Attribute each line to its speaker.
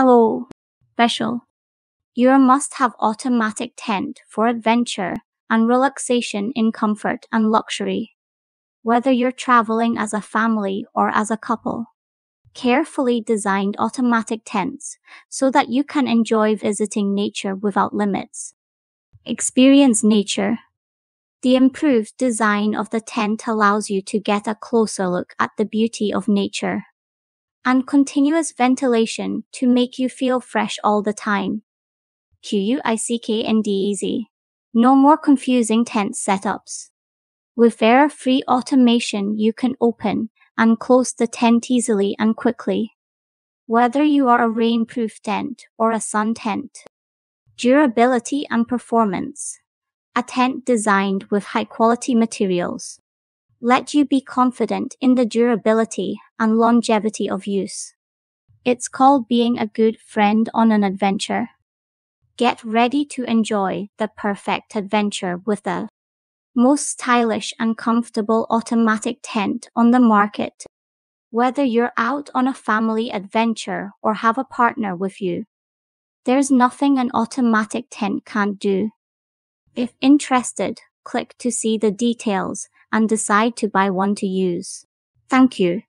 Speaker 1: Hello, special. Your must-have automatic tent for adventure and relaxation in comfort and luxury. Whether you're traveling as a family or as a couple. Carefully designed automatic tents so that you can enjoy visiting nature without limits. Experience nature. The improved design of the tent allows you to get a closer look at the beauty of nature and continuous ventilation to make you feel fresh all the time. Q-U-I-C-K-N-D easy. No more confusing tent setups. With error-free automation, you can open and close the tent easily and quickly. Whether you are a rainproof tent or a sun tent. Durability and performance. A tent designed with high quality materials. Let you be confident in the durability and longevity of use. It's called being a good friend on an adventure. Get ready to enjoy the perfect adventure with the most stylish and comfortable automatic tent on the market. Whether you're out on a family adventure or have a partner with you, there's nothing an automatic tent can't do. If interested, click to see the details and decide to buy one to use. Thank you.